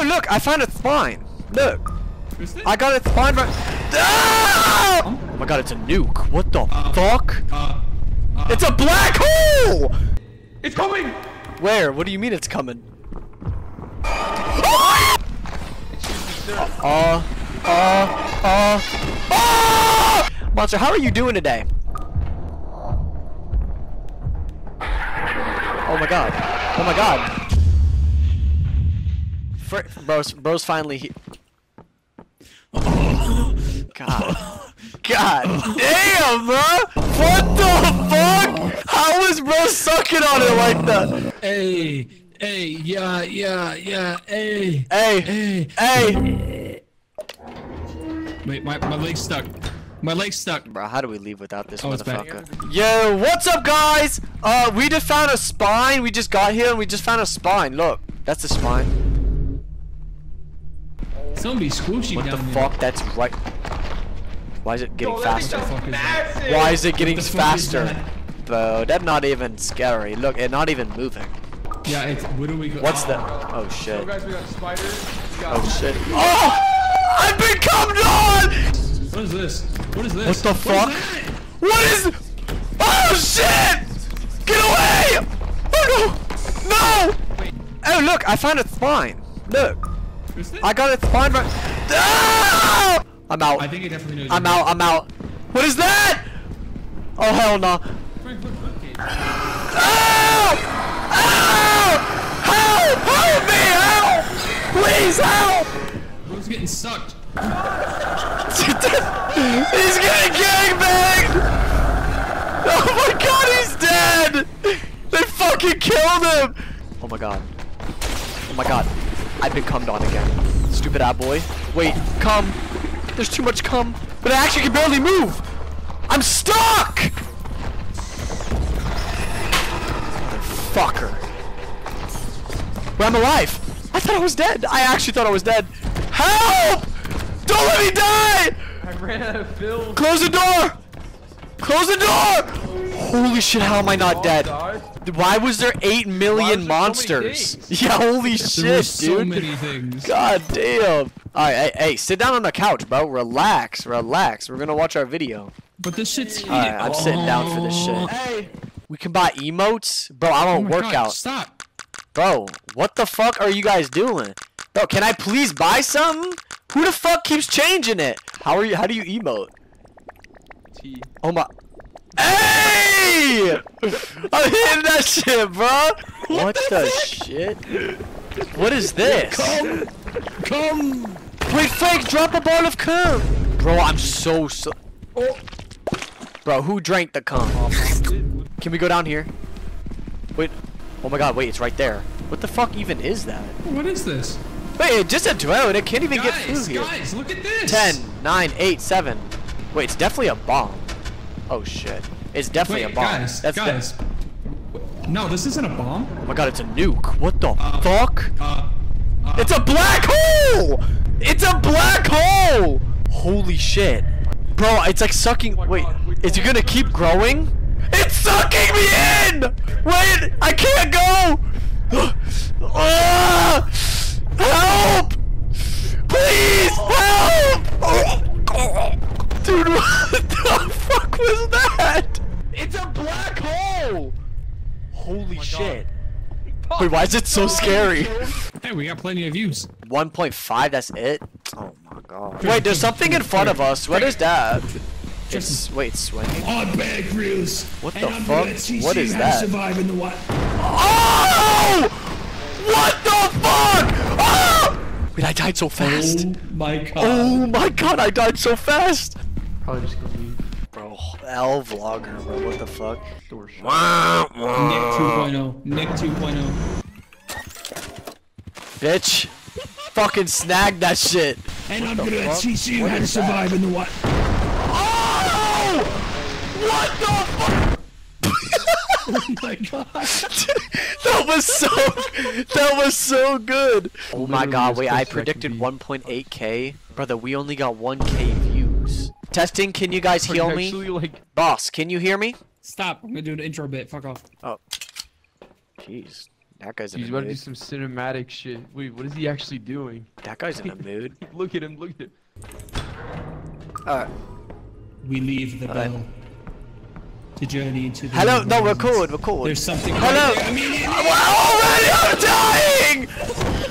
Oh, look, I found a spine. Look, I got a spine right. Ah! Oh my god, it's a nuke. What the fuck? Uh, uh, It's a black hole! it's coming! Where? What do you mean it's coming? Uh, uh, uh, uh! Monster, how are you doing today? Oh my god. Oh my god. Fr bro's, bro's finally God. God damn, bro! What the fuck? How is bro sucking on it like that? Hey, hey, yeah, yeah, yeah, hey, Hey, hey. hey! Wait, my, my leg's stuck. My leg's stuck. Bro, how do we leave without this Oh, motherfucker? Yo, what's up, guys? Uh, we just found a spine. We just got here and we just found a spine. Look, that's the spine. Somebody squishy What down the there. fuck? That's right. Why is it getting What faster? is? Why is it getting the is faster? Bro, that's not even scary. Look, it's not even moving. Yeah, it's, where do we go? What's oh. that? Oh shit. So guys, we got spiders. We got Oh shit. Oh! I've been come! What is this? What is this? What the fuck? that? What is? Oh shit! Get away! Oh no! No! Oh look, I found a spine. Look, It? I got a spine right. Ah! I'm out. I think it definitely knows. I'm out. I'm out. What is that? Oh hell no! here. Help! Help! Help! Help me! Help! Please help! Bro's getting sucked. he's getting gangbanged! Oh my god, he's dead! They fucking killed him! Oh my god. Oh my god. I've been cummed on again. Stupid ass boy. Wait, come. There's too much cum. But I actually can barely move! I'm stuck! Fucker. But I'm alive! I thought I was dead! I actually thought I was dead! Help! Don't let me die! I ran out of. Close the door! Close the door! Holy shit, how am I not dead? Why was there 8 million there monsters? things? yeah, holy shit, were so dude. many things. God damn. Alright, hey, hey, sit down on the couch, bro. Relax, relax. We're gonna watch our video. But this shit's heated. Alright, I'm sitting down for this shit. Oh. Hey. We can buy emotes? Bro, I'm Oh on my God. Stop. Bro, what the fuck are you guys doing? Bro, can I please buy something? Who the fuck keeps changing it? How are you? How do you emote? T. Oh my. Hey! I'm hitting that shit, bro. What the shit? What is this? Come. Come. Wait, Frank, drop a ball of cum. Bro, I'm so so. Oh. Bro, who drank the cum? Can we go down here? Wait. Oh my god, wait, it's right there. What the fuck even is that? What is this? Wait, just a drone. It can't even get through here. guys, look at this. 10, 9, 8, 7. Wait, it's definitely a bomb. Oh shit. It's definitely Wait, a bomb. guys, That's guys. no, this isn't a bomb. oh my god, it's a nuke. What the Uh, fuck? Uh, uh, It's a black hole! It's a black hole! Holy shit. Bro, it's like sucking. my Wait, God, is it gonna keep growing? It's sucking me in! Wait, I can't go! Ah! help! Please, help! Dude, what the fuck was that? It's a black hole! Holy God. shit. Wait, why is it so scary? hey, we got plenty of views. 1.5, that's it? Oh my god. Wait, there's something in front of us. What is that? It's, wait, it's swinging? I'm Bear Grylls. What the fuck? gonna teach What you is how that? to survive in the wild. Oh! What the fuck? Oh! Wait, I died so oh fast. Oh my god. Oh my god, I died so fast. Probably just gonna leave. Bro, L vlogger, bro, what the fuck? Door. Nick 2.0. Nick 2.0. Bitch. Fucking snag that shit. And I'm gonna fuck? teach you What how to is that? survive in the wild. Oh! What the fuck? Oh my god. that was so that was so good. Oh my god, as wait, I predicted 1.8k. Brother, we only got 1k views. Testing, can you guys hear me? Like, Boss, can you hear me? Stop. I'm gonna do an intro bit. Fuck off. Oh. Jeez. That guy's in He's a about to do some cinematic shit. Wait, what is he actually doing? That guy's in a mood. look at him, look at him. Alright. We leave the Alright. bell to journey into the Hello, no, record, record. There's something. Hello. Right there immediately. Already I'm dying!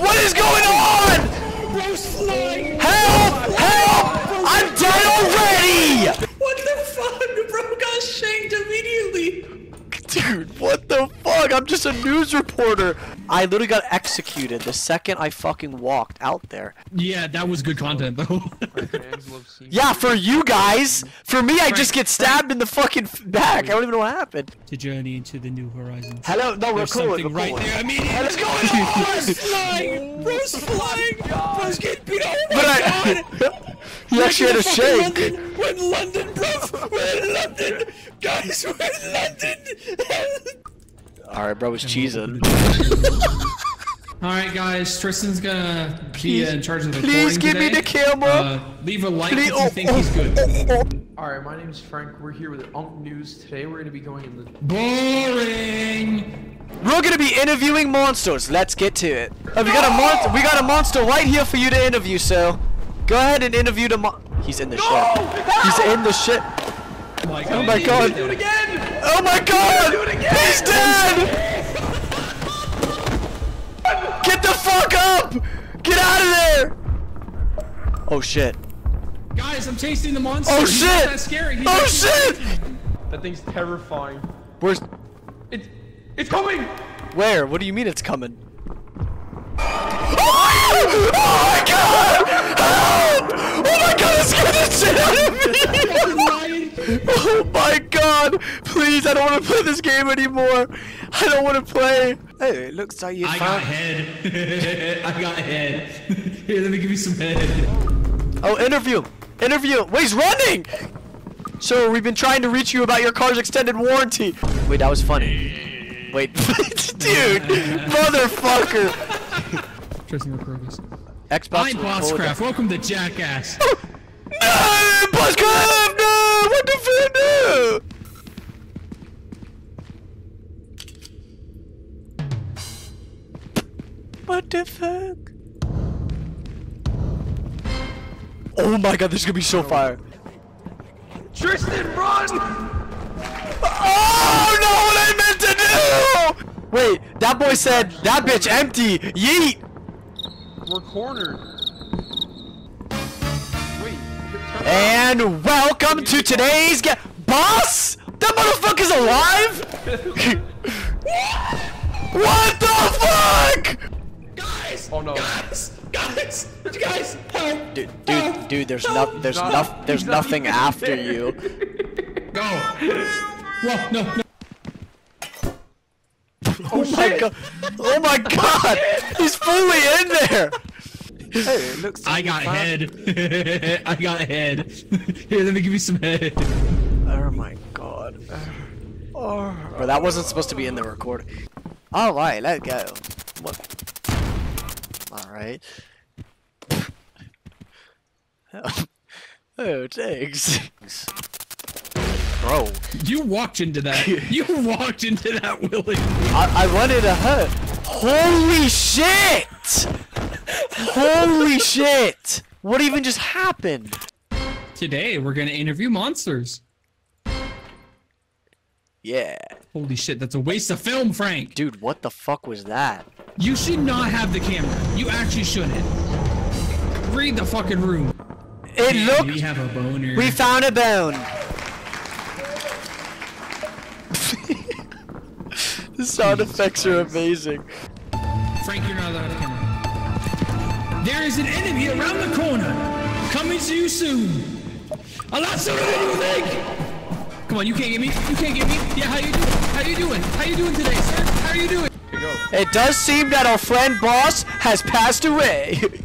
What is going on? Roast flying. Help! Help! I'm dead already! What the fuck, bro? Got shanked immediately. Dude, what the fuck? I'm just a news reporter. I literally got executed the second I fucking walked out there. Yeah, that was good content though. My fans love seeing Yeah, for you guys. For me, I just get stabbed in the fucking back. I don't even know what happened. to journey into the new horizons. Hello, no, There's record, something right record. there immediately. What's going on? Bro's flying. Bro's flying. Bro's getting beat. Oh my But god. I, he actually had a shake. London. We're in London, bro. We're in London. Guys, we're in London. All right, bro was cheesing. All right, guys. Tristan's gonna be uh, in charge of the please recording give me the camera. Uh, leave a like Please- if you oh, think he's good. oh, oh, Alright, my name's Frank. We're here with Unk News. Today we're gonna be going in the Boring. We're gonna be interviewing monsters. Let's get to it. Uh, we got a monster. We got a monster right here for you to interview. So, go ahead and interview the mon. He's in the ship. He's in the ship. My Oh my god. Do it again! Oh my god! He's out of there! Oh shit. Guys, I'm chasing the monster. Oh He's not shit! that scary. He's Oh not- shit! That thing's terrifying. Where's. It's it's coming! Where? What do you mean it's coming? Oh, oh my god! Help! Oh my god, it scared the shit out of me! Oh my god! Please, I don't want to play this game anymore. I don't want to play. Hey, it looks like you I got head. I got head. Here, let me give you some head. Oh, interview! Interview! Wait, he's running! Sir, we've been trying to reach you about your car's extended warranty. Wait, that was funny. Wait, dude, motherfucker. Tristan Recrovis. Xbox. I'm Bosscraft. Welcome to Jackass. No, Bosscraft, Oh my god, this is gonna be so fire. Tristan, run! Oh no, what I meant to do! Wait, that boy said that bitch empty. Yeet. We're cornered. Wait, And welcome to today's ga- boss. That motherfucker's alive. what the fuck? Guys! Oh, no. Guys! Guys! Guys! Help! Dude, dude, dude, there's no, there's not- no, there's he's not nothing even after there. you. Go! Whoa, no, no. Oh my god! Oh my god! He's fully in there. Hey, it looks. I got head. I got head. Here, let me give you some head. Oh my god. Oh. Bro, that wasn't supposed to be in the recording. Alright, let's go. What? Alright. oh, thanks. Bro, You walked into that. You walked into that, Willie. I, I wanted to hurt. Holy shit! Holy shit! What even just happened? Today, we're gonna interview monsters. Yeah. Holy shit, that's a waste of film, Frank. Dude, what the fuck was that? You should not have the camera. You actually shouldn't. Read the fucking room. It We looked. have a boner. We found a bone. the sound effects are amazing. Frank, you're not allowed the camera. There is an enemy around the corner. Coming to you soon. A lot sooner than you think. Come on, you can't get me. You can't get me. Yeah, how you doing? How you doing? How you doing today, sir? How are you doing? Here. It does seem that our friend Boss has passed away.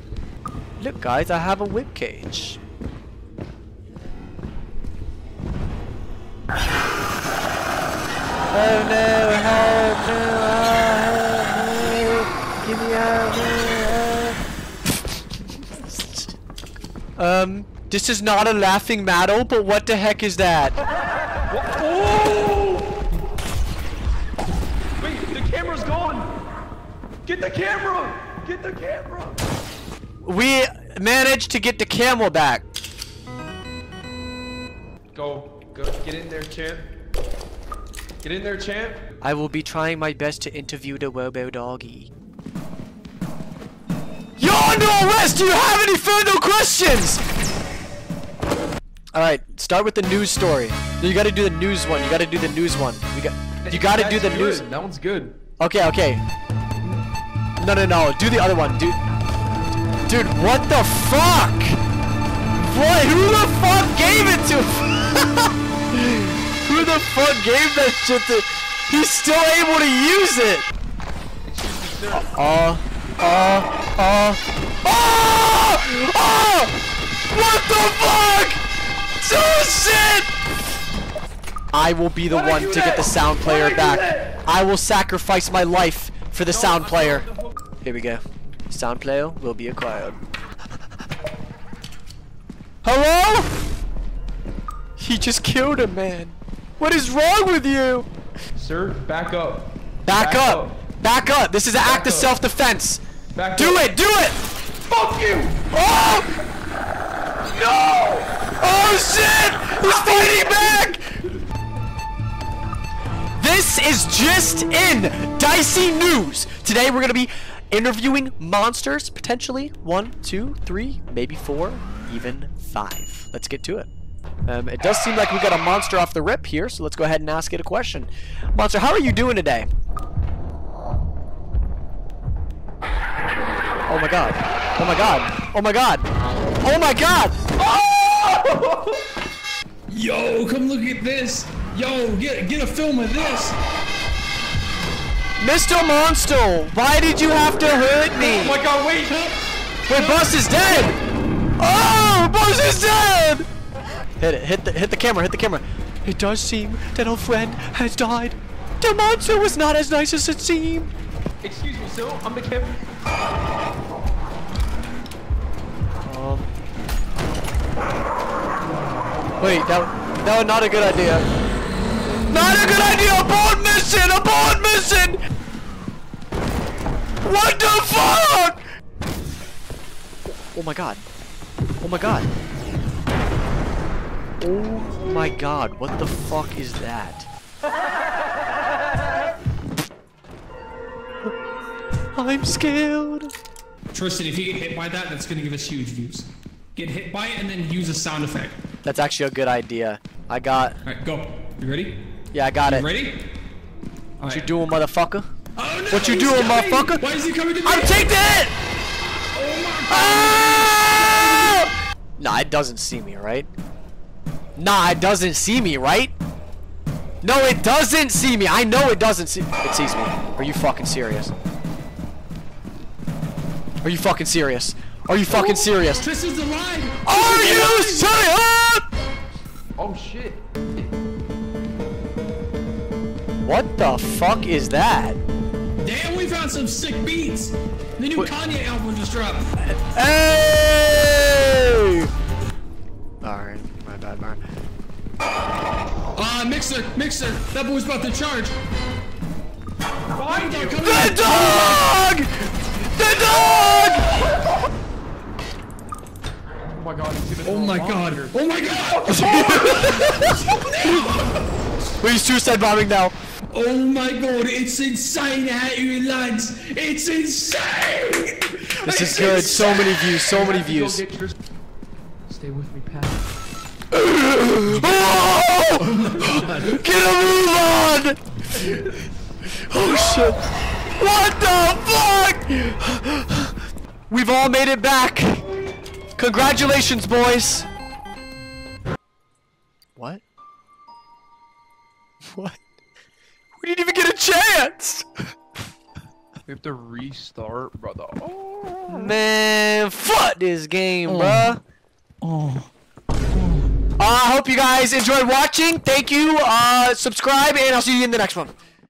Look, guys, I have a whip cage. Oh no, help, no, help, no, give me help, no. um, this is not a laughing matter, but what the heck is that? Oh! Wait, the camera's gone! Get the camera! Get the camera! We managed to get the camel back. Go, go, get in there, champ. Get in there, champ. I will be trying my best to interview the Wobo doggy. You're under arrest! Do you have any further questions? Alright, start with the news story. You gotta do the news one. You gotta do the news one. We got you gotta do the news. good. That one's good. Okay, okay. No no no, do the other one. Dude Dude, what the fuck? What who the fuck gave it to Who the fuck gave that shit to He's still able to use it! Excuse me, sir. Uh, uh, uh, oh! Oh! What the fuck? Oh shit! I will be the Why'd one to get the sound player Why'd I do back. I will sacrifice my life for the sound player. Here we go. Sound player will be acquired. Hello? He just killed a man. What is wrong with you? Sir, back up. Back, Back up. up. Back up. This is an act of self-defense. Back Do up. it. Do it. Fuck you! Oh! No! Oh shit! He's fighting back! This is just in Dicey News. Today we're gonna be interviewing monsters, potentially one, two, three, maybe four, even five. Let's get to it. Um, it does seem like we got a monster off the rip here, so let's go ahead and ask it a question. Monster, how are you doing today? Oh my god. Oh my god. Oh my god. Oh my god. Oh! Yo, come look at this. Yo, get get a film of this. Mr. Monster, why did you have to hurt me? Oh my god, wait! Wait, Buzz is dead! Oh, Buzz is dead! Hit it, hit the, hit the camera, hit the camera. It does seem that our friend has died. The monster was not as nice as it seemed. Excuse me, sir. I'm the captain. Um. Wait, that, that was not a good idea. Not a good idea! Mission! Mission! What the fuck? Oh my god. Oh my god. Oh my god, what the fuck is that? I'm scared. Tristan, if you get hit by that, that's gonna give us huge views. Get hit by it and then use a sound effect. That's actually a good idea. I got. Alright, go. You ready? Yeah, I got it. You ready? What you doing, motherfucker? Oh, no, What you doing, coming! motherfucker? Why is he coming to me? I'm taking it! Oh my Ah! Nah, it doesn't see me, right? Nah, it doesn't see me, right? No, it doesn't see me. I know it doesn't see. It sees me. Are you fucking serious? Are you fucking serious? Are you fucking serious? Tristan's alive! Are you shut up? Oh shit. What the fuck is that? Damn, we found some sick beats! The new What- Kanye album just dropped. Hey! Alright, my bad, Mark. Uh, Mixer, Mixer, that boy's about to charge. Behind you! Come The here. dog! The dog! Oh my god, he's gonna Oh my god. here. Oh my god! Wait, he's suicide bombing now. Oh my god, it's insane how you lads! It's insane! This is good. So many views, so many Have to go views. get Stay with me, Pat. Oh! Get a move on! Oh shit. What the fuck? We've all made it back. Congratulations, boys. What? What? We didn't even get a chance! We have to restart, brother. Oh. Man, fuck this game, bruh. Uh, I hope you guys enjoyed watching. Thank you. Uh, subscribe, and I'll see you in the next one.